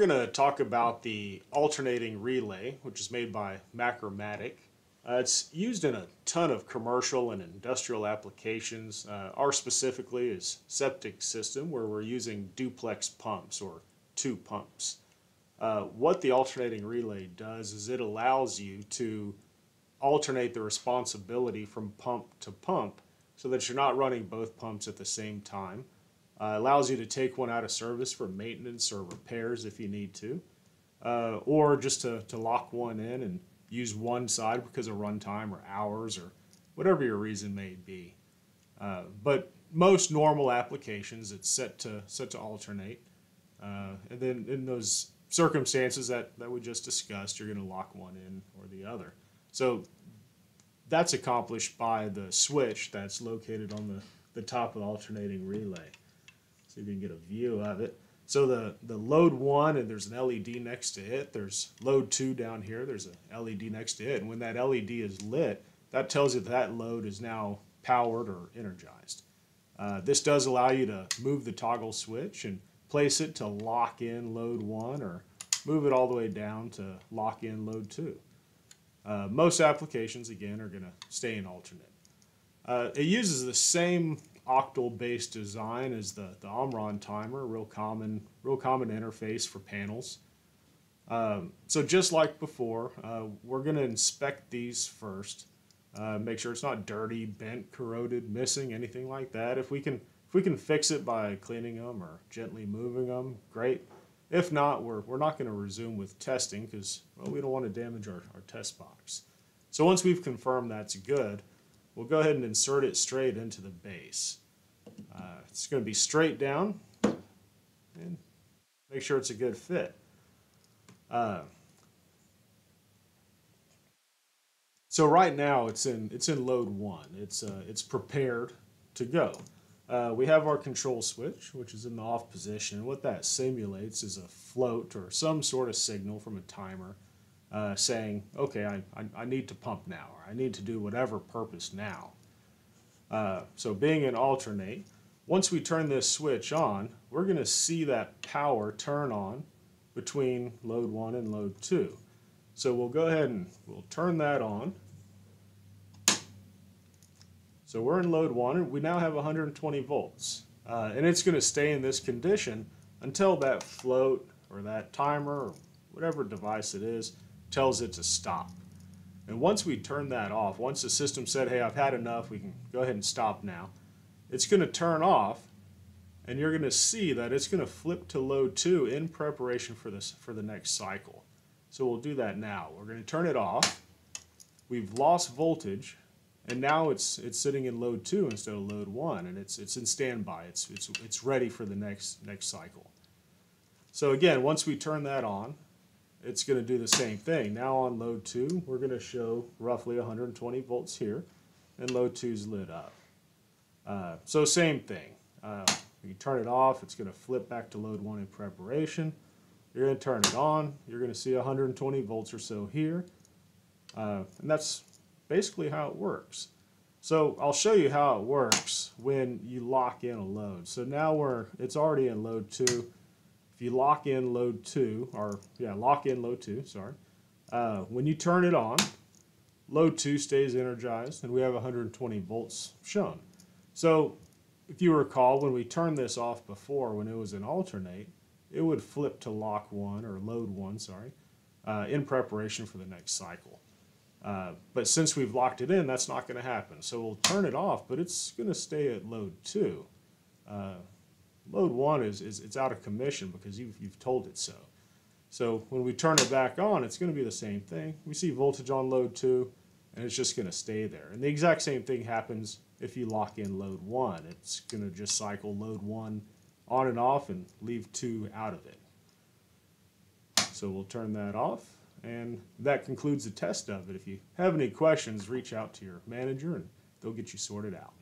We're going to talk about the alternating relay, which is made by Macromatic. Uh, it's used in a ton of commercial and industrial applications. Uh, specifically is septic system, where we're using duplex pumps or two pumps. Uh, what the alternating relay does is it allows you to alternate the responsibility from pump to pump so that you're not running both pumps at the same time. Uh, allows you to take one out of service for maintenance or repairs if you need to, uh, or just to, to lock one in and use one side because of runtime or hours or whatever your reason may be. Uh, but most normal applications, it's set to set to alternate, uh, and then in those circumstances that, that we just discussed, you're going to lock one in or the other. So that's accomplished by the switch that's located on the, the top of the alternating relay. If you can get a view of it. So the, the load one, and there's an LED next to it. There's load two down here. There's a LED next to it. And when that LED is lit, that tells you that, that load is now powered or energized. Uh, this does allow you to move the toggle switch and place it to lock in load one or move it all the way down to lock in load two. Uh, most applications, again, are going to stay in alternate. Uh, it uses the same octal-based design is the, the Omron timer, real common, real common interface for panels. Um, so just like before, uh, we're going to inspect these first. Uh, make sure it's not dirty, bent, corroded, missing, anything like that. If we can, if we can fix it by cleaning them or gently moving them, great. If not, we're, we're not going to resume with testing because well, we don't want to damage our, our test box. So once we've confirmed that's good, we'll go ahead and insert it straight into the base. Uh, it's going to be straight down and make sure it's a good fit. Uh, so right now it's in it's in load one. It's uh, it's prepared to go. Uh, we have our control switch, which is in the off position. What that simulates is a float or some sort of signal from a timer uh, saying, okay, I, I, I, need to pump now, or I need to do whatever purpose now. Uh, so being an alternate, once we turn this switch on, we're going to see that power turn on between load 1 and load 2. So we'll go ahead and we'll turn that on. So we're in load one, and we now have 120 volts. Uh, and it's going to stay in this condition until that float or that timer or whatever device it is tells it to stop. And once we turn that off, once the system said, hey, I've had enough, we can go ahead and stop now, it's going to turn off and you're going to see that it's going to flip to load 2 in preparation for this for the next cycle. So we'll do that now. We're going to turn it off. We've lost voltage and now it's it's sitting in load two instead of load one, and it's it's in standby. It's it's it's ready for the next next cycle. So again, once we turn that on, it's going to do the same thing. Now on load two, we're going to show roughly 120 volts here, and load two is lit up. Uh, so same thing. Uh, you turn it off, it's going to flip back to load one in preparation. You're going to turn it on. You're going to see 120 volts or so here. Uh, and that's basically how it works. So I'll show you how it works when you lock in a load. So now we're, it's already in load two. If you lock in load two, or yeah, lock in load two, sorry. Uh, when you turn it on, load two stays energized and we have 120 volts shown. So if you recall, when we turned this off before, when it was an alternate, it would flip to lock one or load one, sorry, uh, in preparation for the next cycle. Uh, but since we've locked it in, that's not going to happen. So we'll turn it off, but it's going to stay at load 2. Uh, load 1 is, is it's out of commission because you've, you've told it so. So when we turn it back on, it's going to be the same thing. We see voltage on load 2, and it's just going to stay there. And the exact same thing happens if you lock in load 1. It's going to just cycle load 1 on and off and leave 2 out of it. So we'll turn that off. And that concludes the test of it. If you have any questions, reach out to your manager and they'll get you sorted out.